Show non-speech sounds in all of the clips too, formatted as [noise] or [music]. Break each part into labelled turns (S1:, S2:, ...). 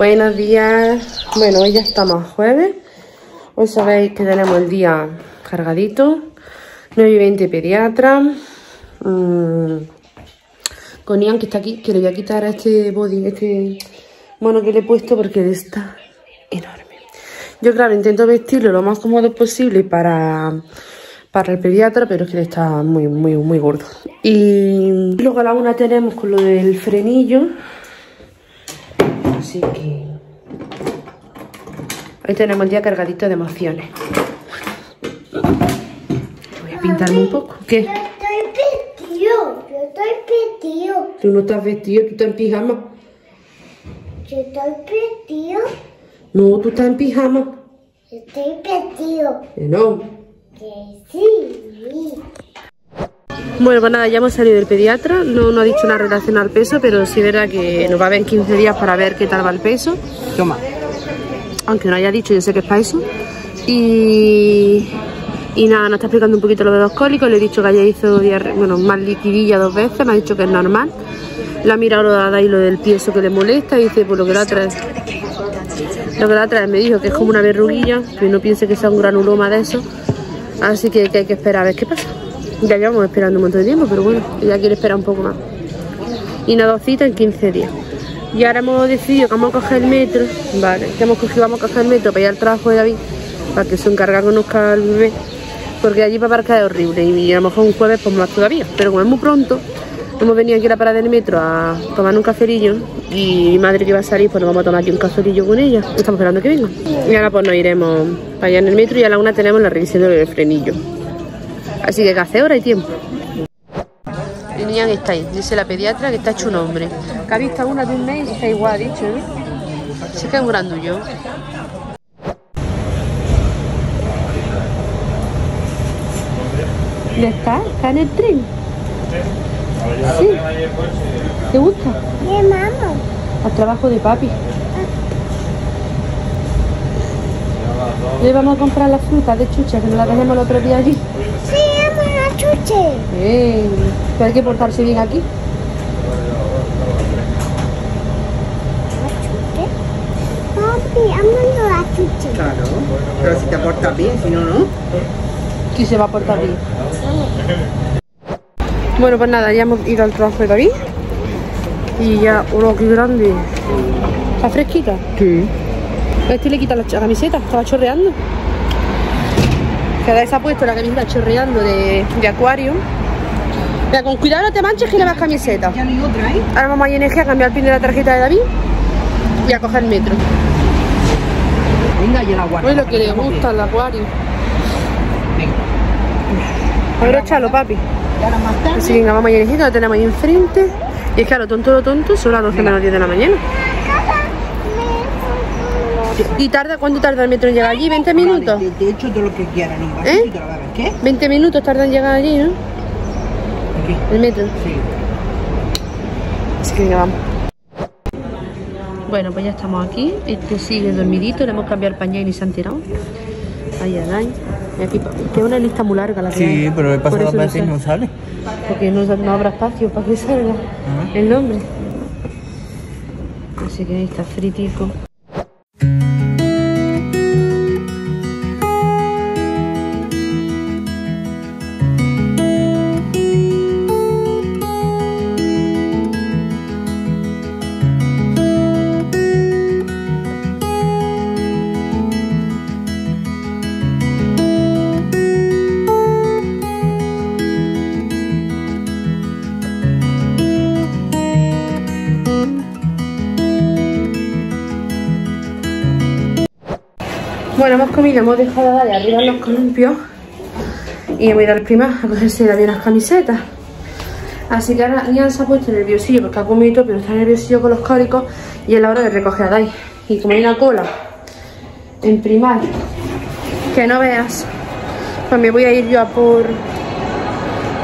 S1: Buenos días. Bueno, hoy ya estamos jueves. Hoy sabéis que tenemos el día cargadito. 9 y 20 pediatra. Mm, con Ian que está aquí, que le voy a quitar este body, este mono que le he puesto porque está enorme. Yo claro, intento vestirlo lo más cómodo posible para, para el pediatra, pero es que está muy, muy, muy gordo. Y luego a la una tenemos con lo del frenillo. Así que... Hoy tenemos el día cargadito de emociones. Voy a pintarme un poco. ¿Qué?
S2: Yo estoy vestido, yo estoy vestido,
S1: Tú no estás vestido, tú estás en pijama.
S2: yo estoy vestido,
S1: No, tú estás en pijama.
S2: yo estoy vestido.
S1: No.
S2: Que sí.
S1: Bueno, pues nada, ya hemos salido del pediatra. No nos ha dicho una relación al peso, pero sí es verdad que nos va a ver en 15 días para ver qué tal va el peso.
S3: Toma.
S1: Aunque no haya dicho, yo sé que es para eso. Y, y nada, nos está explicando un poquito lo de los cólicos. Le he dicho que haya hizo bueno, más liquidilla dos veces. Me ha dicho que es normal. Le ha mirado lo de Ada y lo del piezo que le molesta. Y dice, pues lo que la otra vez, lo que la otra vez me dijo que es como una verruguilla. Que no piense que sea un granuloma de eso. Así que, que hay que esperar a ver qué pasa. Ya llevamos esperando un montón de tiempo, pero bueno, ella quiere esperar un poco más. Y una dos citas en 15 días. Y ahora hemos decidido que vamos a coger el metro, vale, que hemos cogido, vamos a coger el metro para ir al trabajo de David, para que su encarga conozca al bebé, porque allí para aparcar es horrible y a lo mejor un jueves pues más todavía, pero como es muy pronto, hemos venido aquí a la parada del metro a tomar un cacerillo y mi madre que va a salir, pues nos vamos a tomar aquí un cacerillo con ella, estamos esperando que venga. Y ahora pues nos iremos para allá en el metro y a la una tenemos la revisión del frenillo. Así que que hace hora y tiempo. El niño que está ahí, dice la pediatra que está hecho un hombre. Que ha visto una de un mes y está igual, ha dicho, ¿no? Se queda un grandullo. ¿Ya está? ¿Está en el tren? Sí. ¿Te gusta?
S2: ¿Qué mamá?
S1: Al trabajo de papi. Le vamos a comprar las frutas de chucha que nos las dejamos el otro día allí. Eh, pero hay que portarse bien aquí.
S2: Papi, amando la chuche.
S3: Claro. Pero si te portas bien, si no, no.
S1: ¿Quién se va a portar bien? Bueno, pues nada, ya hemos ido al trabajo de David. Y ya, ¡oh, qué grande! ¿Está fresquita?
S3: Sí.
S1: A este le quita la camiseta, estaba chorreando. Cada vez se ha puesto la camiseta chorreando de, de acuario. Mira, con cuidado no te manches que le vas camiseta.
S3: Ya no hay otra, ¿eh?
S1: Ahora vamos a ING a cambiar el pin de la tarjeta de David y a coger el metro.
S3: Venga, ya la guardo.
S1: Hoy lo que le gusta el acuario.
S3: Venga.
S1: Abróchalo, papi.
S3: Y ahora más tarde.
S1: Así que venga, vamos a ING, que lo tenemos ahí enfrente. Y es que a lo tonto, lo tonto, son las 12 menos 10 de la mañana. ¿Y tarda, cuánto tarda el metro en llegar allí? ¿20 minutos?
S3: Te, te echo todo lo que quieras, ni un
S1: ¿Eh?
S3: vasito y te lo bebes. ¿Qué?
S1: 20 minutos tarda en llegar allí, ¿no?
S3: Aquí.
S1: El metro.
S3: Sí.
S1: Así que venga, vamos. Bueno, pues ya estamos aquí. Este sigue dormidito, le hemos cambiado el pañal y se han tirado. Ahí, ahí. Y aquí, que es una lista muy larga la que hay.
S3: Sí, pero he pasado veces y no sale.
S1: Porque no, no habrá espacio para que salga
S3: Ajá.
S1: el nombre. Así que ahí está fritico. Bueno, hemos comido, hemos dejado de arriba los columpios y hemos ido al primar a cogerse la unas camisetas. Así que ahora Ian se ha puesto nerviosillo porque ha comido, pero está nerviosillo con los cólicos y es la hora de recoger a Dai. Y como hay una cola en primar que no veas, pues me voy a ir yo a por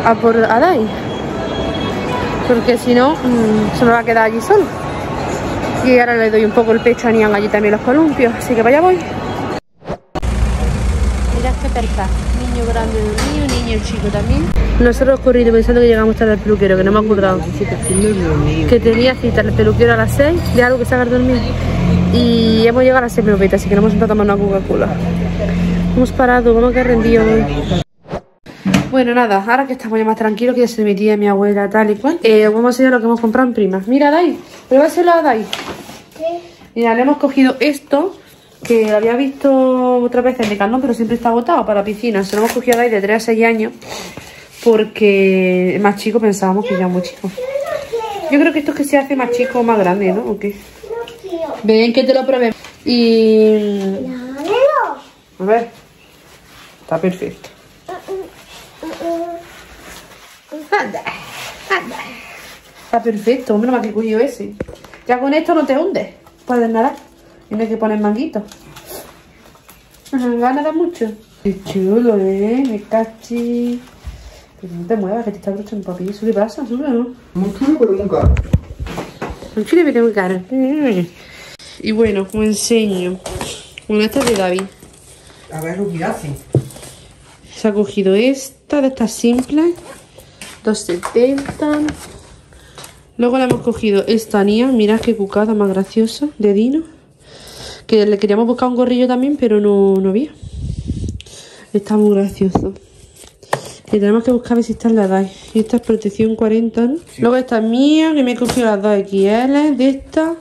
S1: a por a Dai. Porque si no, mm, se me va a quedar allí solo. Y ahora le doy un poco el pecho a Nian allí también los columpios, así que vaya voy. Perca, niño grande de un niño, niño chico también. Nosotros corrido pensando que llegamos tarde al peluquero, que no me ha acordado. Que tenía cita el peluquero a las 6, de algo que se haga dormir. Y hemos llegado a las 6 menos 20, así que nos hemos sentado a tomar una Coca-Cola. Hemos parado, vamos a quedar rendidos hoy. Bueno, nada, ahora que estamos ya más tranquilos, que ya se mi tía, mi abuela, tal y cual, eh, vamos a enseñar lo que hemos comprado en primas. Mira, Dai, pruébaselo a Dai. Mira, le hemos cogido esto, que lo había visto otra vez en Decathlon, pero siempre está agotado para piscina. Se lo hemos cogido a Dai de 3 a 6 años, porque es más chico pensábamos que ya muy chico. Yo creo que esto es que se hace más chico o más grande, ¿no? ¿O qué? Ven que te lo probé. Y... A ver. Está perfecto. Anda, anda. Está perfecto, hombre, más que cuyo ese. Ya con esto no te hundes. Puedes nadar. Hay que poner manguito. Ajá, ¿Va a nadar mucho? Qué chulo, ¿eh? Me cachi. Pero no te muevas, que te está brochando papi. Sube, pasa, sube, ¿no?
S4: Muy chulo, pero muy caro.
S1: Un chile pero muy caro. Y bueno, os enseño. Bueno, esta es de David.
S4: A ver lo que hace.
S1: Se ha cogido esta, de estas simples. 270. Luego le hemos cogido esta Nia. Mirad qué cucada más graciosa de Dino. Que le queríamos buscar un gorrillo también, pero no, no había. Está muy gracioso. Y tenemos que buscar a ver si está en la DAI. Y esta es protección 40, ¿no? Luego esta es mía, que me he cogido las dos XL de esta.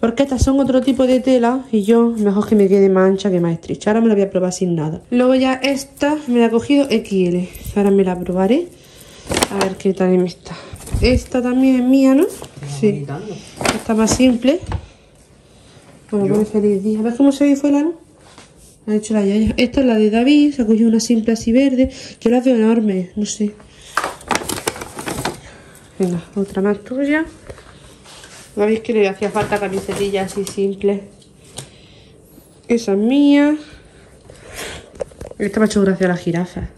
S1: Porque estas son otro tipo de tela y yo mejor que me quede más ancha que más estrecha. Ahora me la voy a probar sin nada. Luego ya esta me la he cogido XL. Ahora me la probaré. A ver qué tal me está. Esta también es mía, ¿no? Sí. Esta más simple. Bueno, pone feliz día. ¿Ves cómo se ve fuera, no? Ha hecho la yaya. Esta es la de David. Se ha cogido una simple así verde. Yo las veo enormes. No sé. Venga, otra más tuya. ¿No veis que le hacía falta camisetilla así simple? Esa es mía. Esta me ha hecho gracia a la jirafa.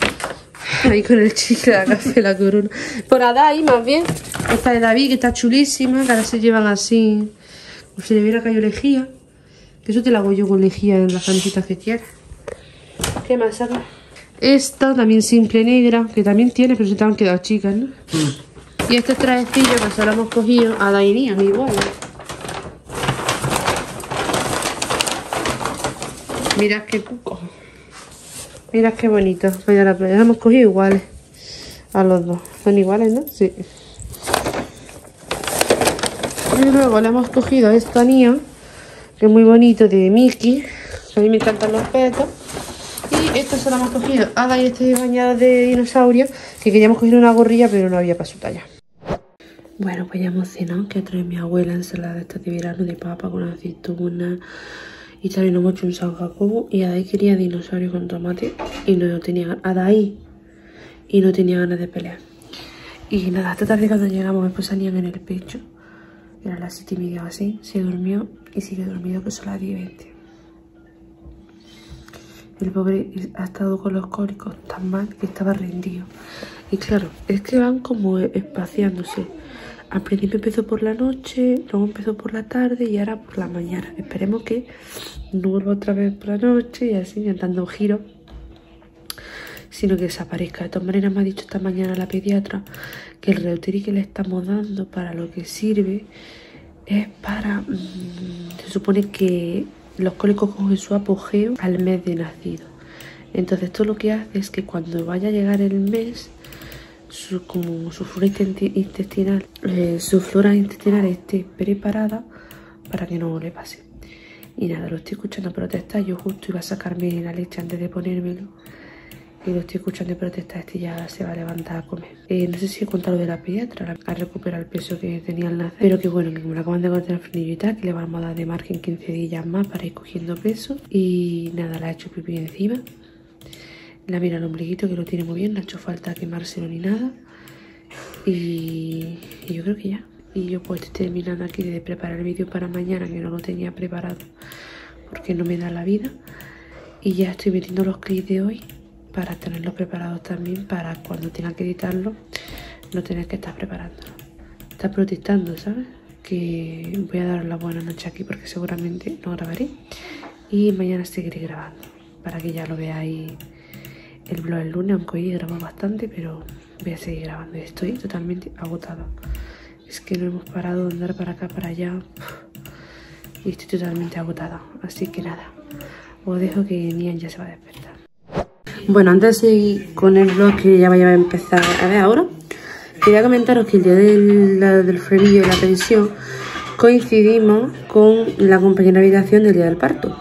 S1: [laughs] Ahí con el chicle, la café, la corona. Por Adai, más bien. Esta de David, que está chulísima. Que ahora se llevan así. Como si le hubiera caído lejía. Que eso te la hago yo con lejía en las camisetas que quieras. ¿Qué más saca? Esta también simple negra. Que también tiene, pero se te han quedado chicas, ¿no? Y este trajecillo que se lo hemos cogido a Dainías igual. Mirad qué cuco. Mirad qué bonito. Vaya la playa. Los hemos cogido iguales. A los dos. Son iguales, ¿no? Sí. Y luego le hemos cogido esta niña. Que es muy bonito de Mickey. A mí me encantan los petos. Y esto se lo hemos cogido a Dai este bañado de dinosaurio. Que queríamos coger una gorrilla, pero no había para su talla. Bueno, pues ya hemos cenado, que trae mi abuela ensalada esta de verano de papa con aceituna y tal, y nos hemos hecho un salgacobo y Adai quería dinosaurio con tomate y no tenía Adai y no tenía ganas de pelear. Y nada, esta tarde cuando llegamos me ponían en el pecho, era las 7 y media o así, se durmió y sigue dormido que son las 10 y 20. El pobre ha estado con los cólicos tan mal que estaba rendido. Y claro, es que van como espaciándose. Al principio empezó por la noche, luego empezó por la tarde y ahora por la mañana. Esperemos que no vuelva otra vez por la noche y así, dando un giro, sino que desaparezca. De todas maneras, me ha dicho esta mañana la pediatra que el Reuteri que le estamos dando para lo que sirve es para. mmm, se supone que los cólicos cogen su apogeo al mes de nacido. Entonces, esto lo que hace es que cuando vaya a llegar el mes su, como su flora intesti- intestinal, eh, su flora intestinal esté preparada para que no le pase. Y nada, lo estoy escuchando protestar. Yo justo iba a sacarme la leche antes de ponérmelo. Y lo estoy escuchando protestar. Este ya se va a levantar a comer. Eh, no sé si he contado lo de la pediatra, a recuperar el peso que tenía al nacer. Pero que bueno, que como le acaban de cortar el frenillo y tal, que le vamos a dar de margen 15 días más para ir cogiendo peso. Y nada, le ha hecho pipí encima. La mira el ombliguito que lo tiene muy bien, no ha hecho falta quemárselo ni nada. Y, y yo creo que ya. Y yo pues estoy terminando aquí de preparar el vídeo para mañana, que no lo tenía preparado porque no me da la vida. Y ya estoy metiendo los clips de hoy para tenerlos preparados también para cuando tenga que editarlo no tener que estar preparándolo. Está protestando, ¿sabes? Que voy a dar la buena noche aquí porque seguramente no grabaré. Y mañana seguiré grabando para que ya lo veáis el vlog el lunes, aunque hoy he grabado bastante, pero voy a seguir grabando. Estoy totalmente agotada. Es que no hemos parado de andar para acá, para allá. y estoy totalmente agotada. Así que nada, os dejo que Nian ya se va a despertar. Bueno, antes de seguir con el vlog que ya vaya a empezar a ver ahora, quería comentaros que el día del, del frenillo y la pensión coincidimos con la habitación del día del parto.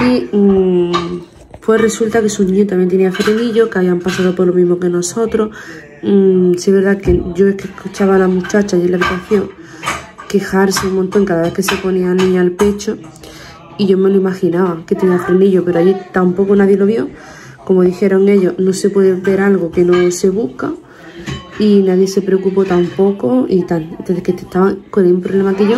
S1: Y mm, pues resulta que su niño también tenía frenillo, que habían pasado por lo mismo que nosotros. Mm, sí es verdad que yo es que escuchaba a la muchacha allí en la habitación quejarse un montón cada vez que se ponía la niña al pecho y yo me lo imaginaba que tenía frenillo, pero allí tampoco nadie lo vio. Como dijeron ellos, no se puede ver algo que no se busca y nadie se preocupó tampoco y tal. Entonces que estaban con el mismo problema que yo.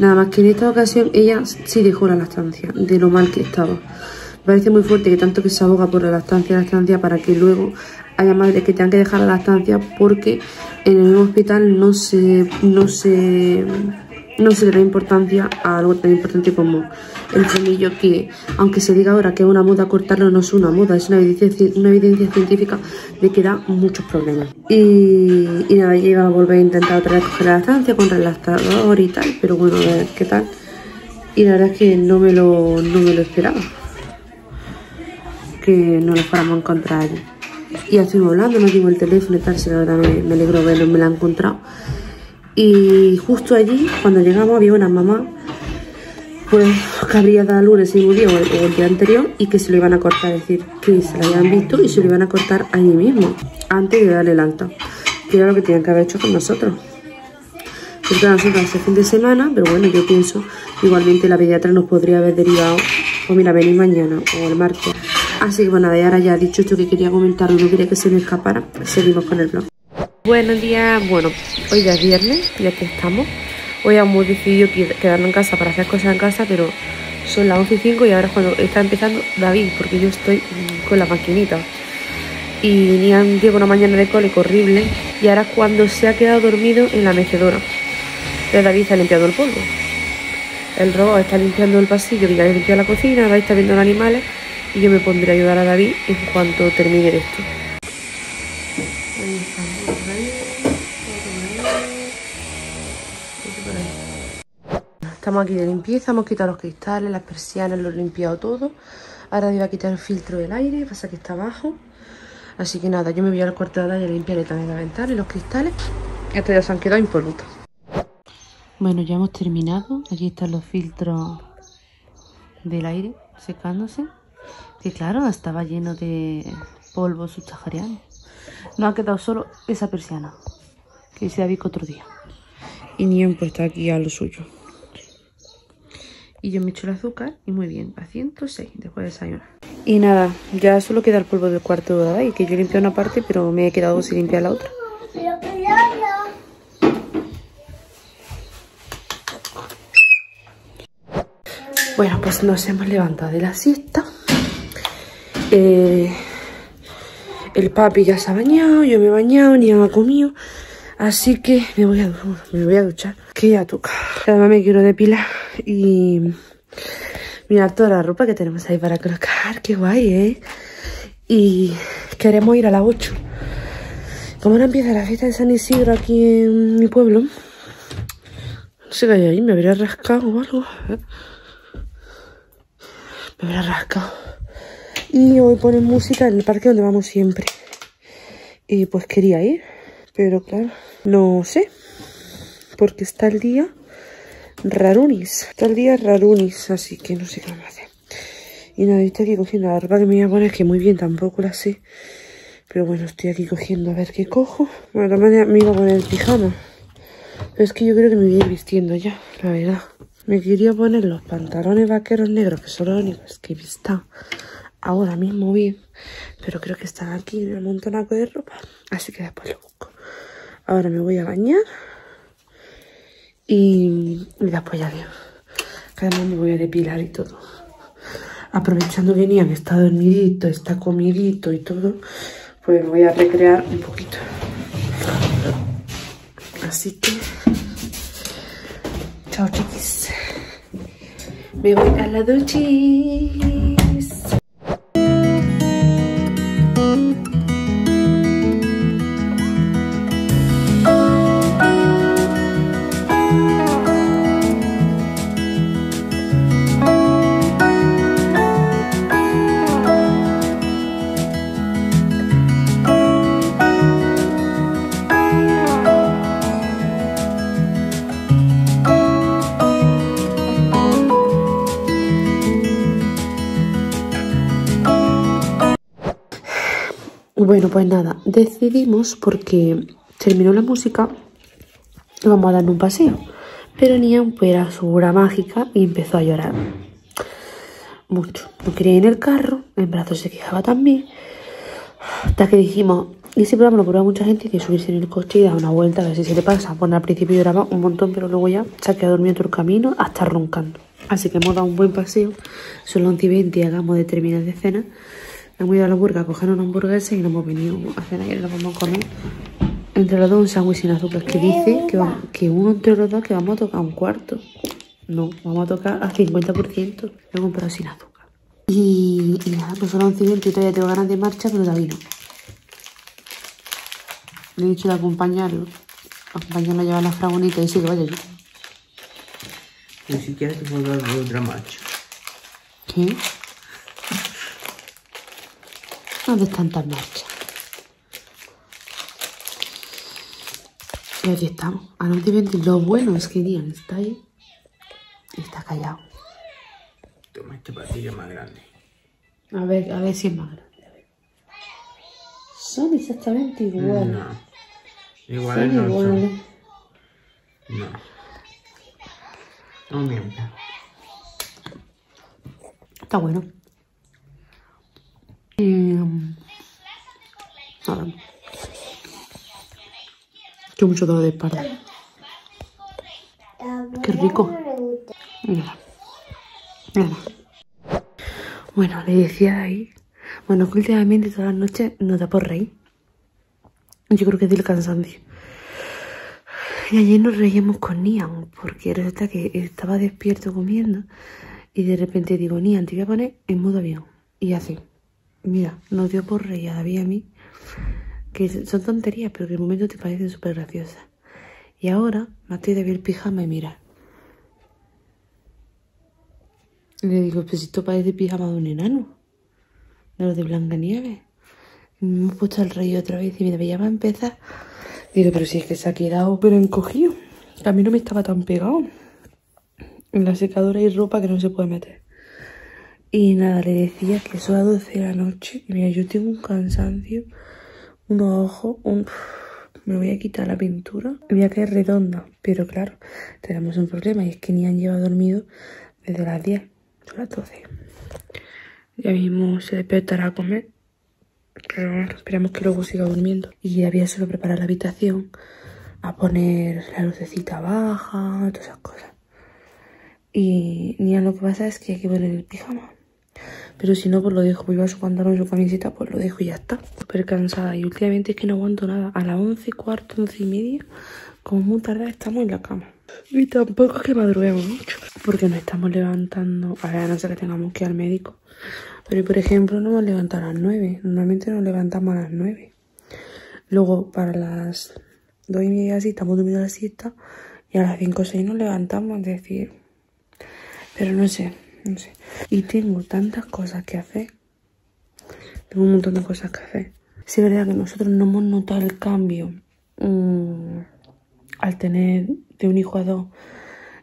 S1: Nada más que en esta ocasión ella sí dejó la lactancia, de lo mal que estaba. Me parece muy fuerte que tanto que se aboga por la lactancia, lactancia, para que luego haya madres que tengan que dejar la lactancia porque en el mismo hospital no se, no se, no se le da importancia a algo tan importante como el frenillo que, aunque se diga ahora que es una moda cortarlo, no es una moda, es una evidencia, ci- una evidencia científica de que da muchos problemas. Y, nada, iba a volver a intentar otra vez coger la lactancia con relactador y tal, pero bueno, a ver qué tal. Y la verdad es que no me lo, no me lo esperaba que no lo fuéramos a encontrar allí. Y ya estuvimos hablando, nos dimos el teléfono y tal, si la verdad me, me alegro verlo, me la he encontrado. Y justo allí, cuando llegamos, había una mamá, pues que habría dado lunes día o el, el día anterior y que se lo iban a cortar, es decir, que se lo habían visto y se lo iban a cortar allí mismo, antes de darle el alta, que era lo que tenían que haber hecho con nosotros. Porque nosotros hace fin de semana, pero bueno, yo pienso, igualmente la pediatra nos podría haber derivado, o mira, venir mañana o el martes. Así que bueno, y ahora ya dicho esto que quería comentar, no quería que se me escapara, seguimos con el blog. Buenos días, bueno, hoy ya es viernes, ya que estamos. Hoy hemos decidido que- quedarnos en casa para hacer cosas en casa, pero son las 11 y 5 y ahora es cuando está empezando David, porque yo estoy mm, con la maquinita. Y Nian lleva una mañana de cólico horrible y ahora es cuando se ha quedado dormido en la mecedora. Entonces David ha limpiado el polvo. El robot está limpiando el pasillo, que ya le limpió la cocina, David está viendo los animales y yo me pondré a ayudar a David en cuanto termine esto. Estamos aquí de limpieza, hemos quitado los cristales, las persianas, lo he limpiado todo. Ahora iba a quitar el filtro del aire, pasa que está abajo. Así que nada, yo me voy al cuarto de Daya a limpiarle también la ventana y los cristales. Estos ya se han quedado impolutos. Bueno, ya hemos terminado. Aquí están los filtros del aire secándose. Que claro, estaba lleno de polvo subsahariano. No ha quedado solo esa persiana. Que se David otro día. Y Nian pues está aquí a lo suyo. Y yo me echo el azúcar y muy bien, a 106 después de desayunar. Y nada, ya solo queda el polvo del cuarto de David, que yo limpié una parte, pero me he quedado sin limpiar la otra. Bueno, pues nos hemos levantado de la siesta. Eh, el papi ya se ha bañado, yo me he bañado, ni ha comido. Así que me voy a, me voy a duchar, que ya toca. Además me quiero depilar y mirar toda la ropa que tenemos ahí para colocar. Qué guay, ¿eh? Y queremos ir a las 8. Como ahora empieza la fiesta de San Isidro aquí en mi pueblo, no sé qué hay ahí, me habría rascado o algo. Me habrá rascado. Y hoy ponen música en el parque donde vamos siempre. Y pues quería ir, pero claro, no sé. Porque está el día rarunis. Está el día rarunis, así que no sé qué vamos a hacer. Y nada, estoy aquí cogiendo la ropa que me voy a poner, que muy bien tampoco la sé. Pero bueno, estoy aquí cogiendo a ver qué cojo. Bueno, de me iba a poner el pijama. Pero es que yo creo que me voy a ir vistiendo ya, la verdad. Me quería poner los pantalones vaqueros negros, que son los únicos que he visto ahora mismo bien. Pero creo que están aquí en el montonaco de ropa. Así que después lo busco. Ahora me voy a bañar. Y, y después ya. Que además me voy a depilar y todo. Aprovechando que Nian está dormidito, está comidito y todo. Pues me voy a recrear un poquito. Así que... Chao, chiquis. Me voy a la duchis. Bueno, pues nada, decidimos porque terminó la música vamos a darle un paseo. Pero Nian pues era su hora mágica y empezó a llorar. Mucho. No quería ir en el carro, en brazos se quejaba también. Hasta que dijimos, y ese programa lo prueba mucha gente que subirse en el coche y dar una vuelta a ver si se le pasa. Bueno, al principio lloraba un montón, pero luego ya se ha quedado dormido todo el camino hasta roncando. Así que hemos dado un buen paseo. Son las 11 y 20 y hagamos de terminar de cena. Hemos ido a la burga a coger una hamburguesa y nos hemos venido a cenar y ahora vamos a comer. Entre los dos un sándwich sin azúcar que dice que, uno entre los dos que vamos a tocar un cuarto. No, vamos a tocar al 50%. Lo he comprado sin azúcar. Y, y nada, pues son 11 y 20 y todavía tengo ganas de marcha, pero David no. Le he dicho de acompañarlo. Acompañarlo a llevar la fragonita y sí que vaya yo.
S4: Ni siquiera te puedo dar otra marcha.
S1: ¿Qué? ¿Dónde están tantas marchas? Y aquí estamos. A 11 y 20. Lo bueno es que Nian está ahí y está callado.
S4: Toma este patillo más grande.
S1: A ver, a ver si es más grande. a ver. Son exactamente iguales.
S4: No.
S1: Son
S4: Iguales no son.
S1: iguales.
S4: No. No mientas.
S1: Está bueno. Y, nada. Qué mucho dolor de espalda. Qué rico. Mira. Mira. Bueno, le decía ahí. Bueno, que últimamente todas las noches nos da por reír. Yo creo que es del cansancio. Y ayer nos reíamos con Nian, porque resulta que estaba despierto comiendo y de repente digo, Nian, te voy a poner en modo avión. Y hace, mira, nos dio por reír a David y a mí, que son tonterías, pero que en el momento te parecen súper graciosas. Y ahora me estoy de ver el pijama y mira. Y le digo, pues esto parece pijama de un enano, de los de Blancanieves. Me hemos puesto al rey otra vez y mira, ya va a empezar. Digo, pero si es que se ha quedado pero encogido. A mí no me estaba tan pegado. En la secadora hay ropa que no se puede meter. Y nada, le decía que son las 12 de la noche. Y mira, yo tengo un cansancio, unos ojos, un... Me voy a quitar la pintura. Me voy a caer redonda. Pero claro, tenemos un problema y es que ni han llevado dormido desde las 10. Son las 12. Ya mismo se despertará a comer. Pero bueno, esperamos que luego siga durmiendo. Y había solo preparar la habitación, a poner la lucecita baja, todas esas cosas. Y ni lo que pasa es que hay que poner el pijama. Pero si no, pues lo dejo. Pues iba su pantalón, su camiseta, pues lo dejo y ya está. Súper cansada. Y últimamente es que no aguanto nada. A las 11, cuarto, 11 y media, como muy tarde, estamos en la cama. Y tampoco es que madruguemos mucho. Porque nos estamos levantando. A ver, a no ser que tengamos que ir al médico. Pero, por ejemplo, no nos levantamos a las 9. Normalmente nos levantamos a las 9. Luego, para las 2 y media así, estamos durmiendo la siesta. Y a las 5 o 6 nos levantamos, es decir... Pero no sé, no sé. Y tengo tantas cosas que hacer. Tengo un montón de cosas que hacer. Sí, es verdad que nosotros no hemos notado el cambio mm, al tener de un hijo a dos.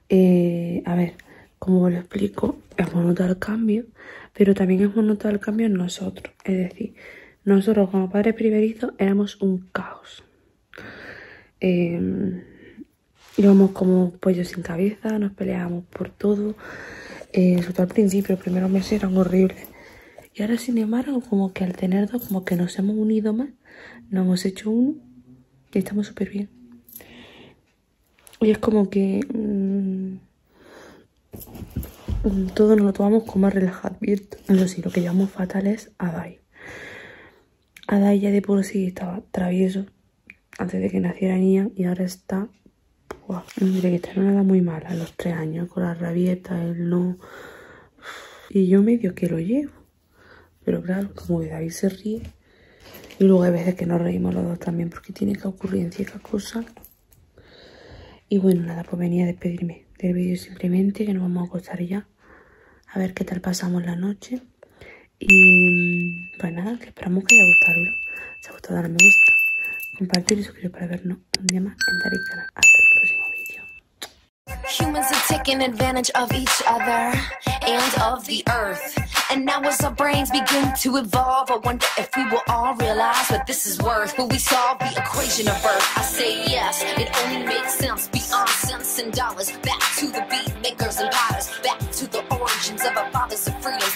S1: Eh, a ver, como lo explico, hemos notado el cambio, pero también hemos notado el cambio en nosotros. Es decir, nosotros como padres primerizos éramos un caos. Eh, íbamos como pollos sin cabeza, nos peleábamos por todo. Eh, sobre todo al principio, los primeros meses eran horribles. Y ahora, sin embargo, como que al tener dos, como que nos hemos unido más, nos hemos hecho uno y estamos súper bien. Y es como que mm, mm, todo nos lo tomamos con más relajamiento. Eso sí, lo que llamamos fatal es a Dai. A Dai ya de por sí estaba travieso antes de que naciera niña y ahora está Buah, mire que en una edad muy mala, a los tres años, con la rabieta, él no. Y yo medio que lo llevo. Pero claro, como que David se ríe. Y luego hay veces que nos reímos los dos también, porque tiene que ocurrir ciertas cosas. Y bueno, nada, pues venía a despedirme del vídeo simplemente, que nos vamos a acostar ya. A ver qué tal pasamos la noche. Y pues nada, que esperamos que haya gustado. Si ha gustado, dale me gusta, compartir y suscribir para vernos un día más en Dari Canal. Hasta.
S5: Humans are taking advantage of each other and of the earth. And now as our brains begin to evolve, I wonder if we will all realize what this is worth. Will we solve the equation of birth? I say yes, it only makes sense beyond cents and dollars. Back to the beat makers and potters, back to the origins of our fathers of freedoms,